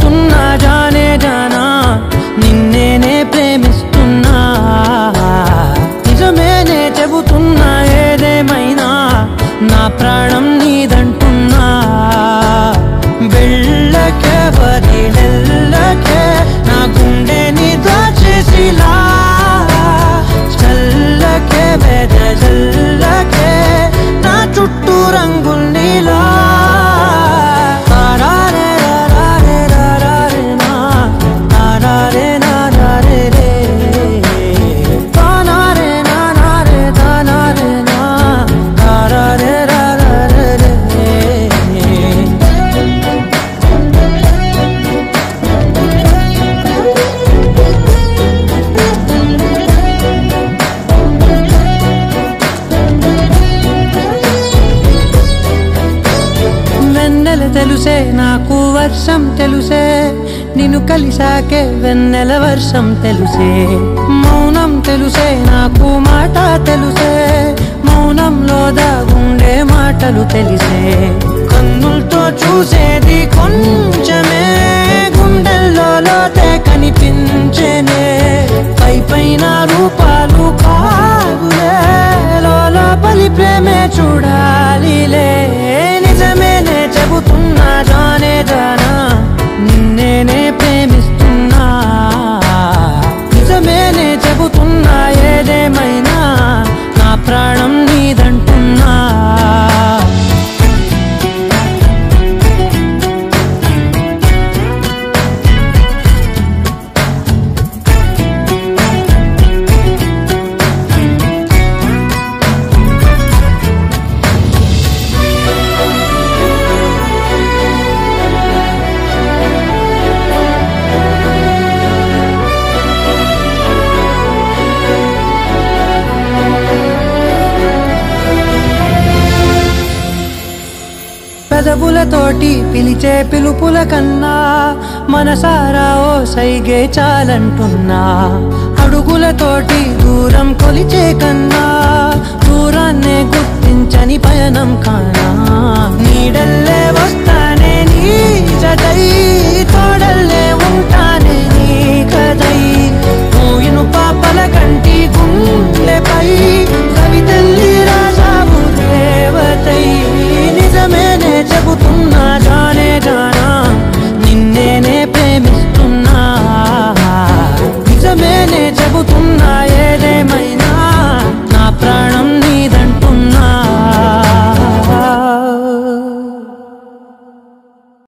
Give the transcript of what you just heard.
tonight. తెలుసే నాకు వర్షం తెలుసే నిన్ను కలిసాకే వెన్నెల వర్షం తెలుసే. మౌనం తెలుసే నాకు మాట తెలుసే మౌనంలో దాగుండే మాటలు తెలిసే. కన్నులతో చూసేది కొంచెమే గుండెల్లో లోతే కనిపించేనే. పై పైన రూపాలు కాగులే లోపలి ప్రేమే చూడ పెదవులతోటి పిలిచే పిలుపుల కన్నా మనసారా ఓ సైగే చాలంటున్నా. అడుగులతోటి దూరం కొలిచే కన్నా దూరాన్నే గుర్తించని పయనం కాన్